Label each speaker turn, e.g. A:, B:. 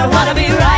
A: I wanna be right.